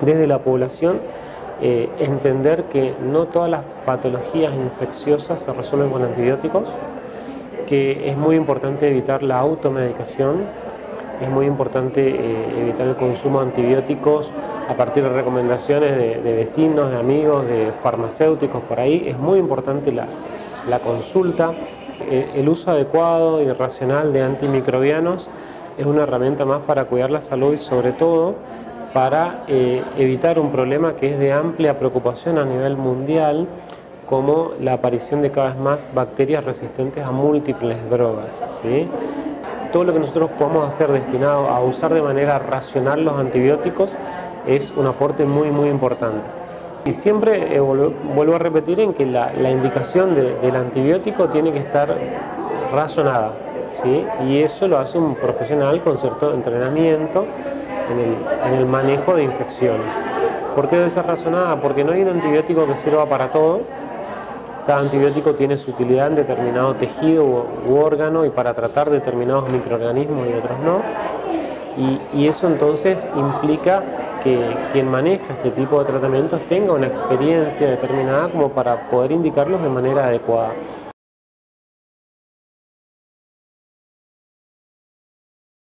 desde la población eh, entender que no todas las patologías infecciosas se resuelven con antibióticos, que es muy importante evitar la automedicación, es muy importante eh, evitar el consumo de antibióticos a partir de recomendaciones de, vecinos, de amigos, de farmacéuticos por ahí. Es muy importante la, consulta, eh, el uso adecuado y racional de antimicrobianos es una herramienta más para cuidar la salud y sobre todo para eh, evitar un problema que es de amplia preocupación a nivel mundial, como la aparición de cada vez más bacterias resistentes a múltiples drogas. ¿sí? Todo lo que nosotros podamos hacer destinado a usar de manera racional los antibióticos es un aporte muy muy importante. Y siempre eh, vuelvo a repetir en que la, indicación del antibiótico tiene que estar razonada, ¿sí? y eso lo hace un profesional con cierto entrenamiento en el, manejo de infecciones. ¿Por qué debe ser razonada? Porque no hay un antibiótico que sirva para todo. Cada antibiótico tiene su utilidad en determinado tejido u, órgano y para tratar determinados microorganismos y otros no. Y, eso entonces implica que quien maneja este tipo de tratamientos tenga una experiencia determinada como para poder indicarlos de manera adecuada.